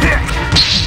Stick!